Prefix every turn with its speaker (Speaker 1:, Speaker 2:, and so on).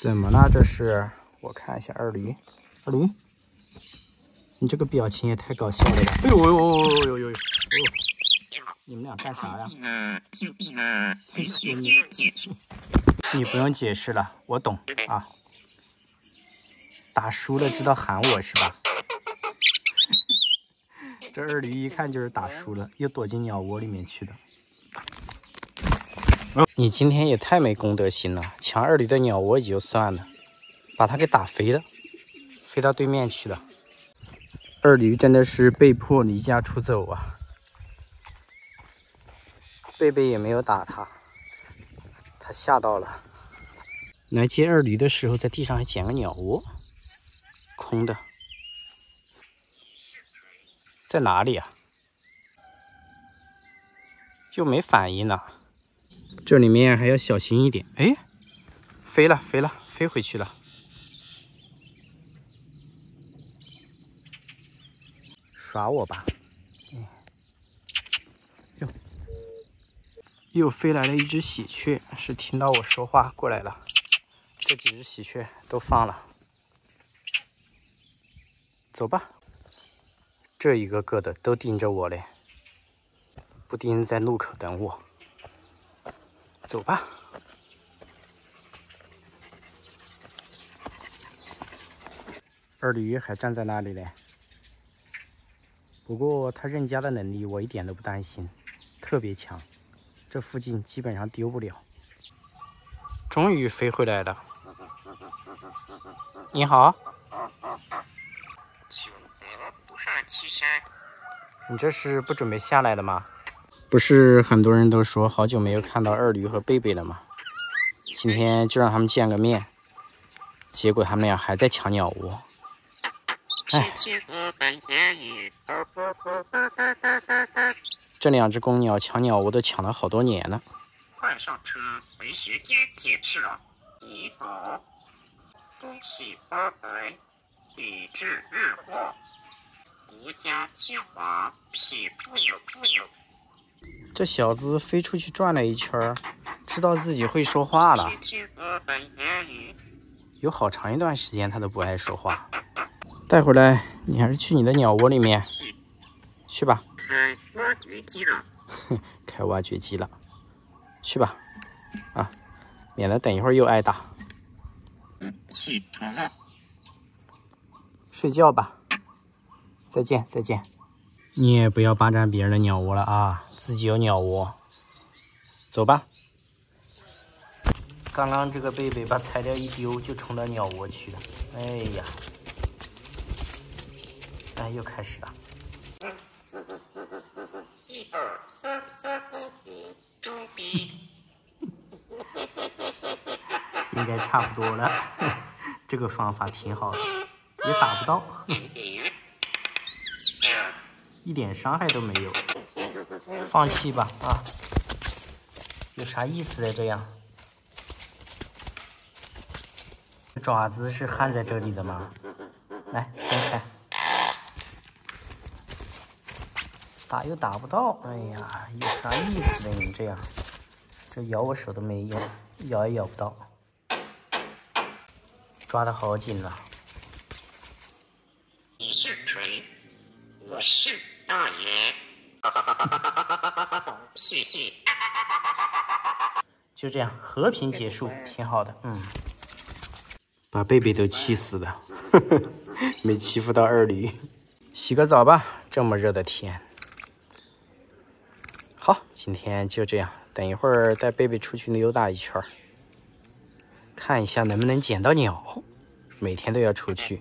Speaker 1: 怎么了？这是？我看一下二驴，二驴，你这个表情也太搞笑了吧！哎呦呦呦呦呦呦！你们俩干啥呀？你不用解释了，我懂啊。打输了知道喊我是吧？这二驴一看就是打输了，又躲进鸟窝里面去了。你今天也太没公德心了，抢二驴的鸟窝也就算了，把它给打飞了，飞到对面去了。二驴真的是被迫离家出走啊！贝贝也没有打他，他吓到了。来接二驴的时候，在地上还捡个鸟窝，空的，在哪里啊？又没反应呢。这里面还要小心一点。哎，飞了，飞了，飞回去了。耍我吧！哟，又飞来了一只喜鹊，是听到我说话过来了。这几只喜鹊都放了，走吧。这一个个的都盯着我嘞，不盯在路口等我。走吧，二驴还站在那里嘞。不过他认家的能力我一点都不担心，特别强，这附近基本上丢不了。终于飞回来了，你好。你这是不准备下来了吗？不是很多人都说好久没有看到二驴和贝贝了吗？今天就让他们见个面，结果他们俩还在抢鸟窝。哎，这两只公鸟抢鸟窝都抢了好多年了。快上车，没时间解释了。你好，恭喜发财，抵制日货，国家精华，匹配有配有。这小子飞出去转了一圈，知道自己会说话了。有好长一段时间他都不爱说话。待会儿来，你还是去你的鸟窝里面去吧。开挖掘机了。哼，开挖掘机了。去吧，啊，免得等一会儿又挨打。起床了。睡觉吧。再见，再见。你也不要霸占别人的鸟窝了啊！自己有鸟窝，走吧。刚刚这个贝贝把材料一丢，就冲到鸟窝去了。哎呀，哎，又开始了。应该差不多了。这个方法挺好的，也打不到。一点伤害都没有，放弃吧啊！有啥意思的这样？爪子是焊在这里的吗？来分开，打又打不到，哎呀，有啥意思的？你这样，这咬我手都没用，咬也咬不到，抓的好紧啊！你是锤，我是。大爷，谢谢。就这样和平结束，挺好的。嗯，把贝贝都气死了，没欺负到二驴。洗个澡吧，这么热的天。好，今天就这样。等一会儿带贝贝出去溜达一圈，看一下能不能捡到鸟。每天都要出去。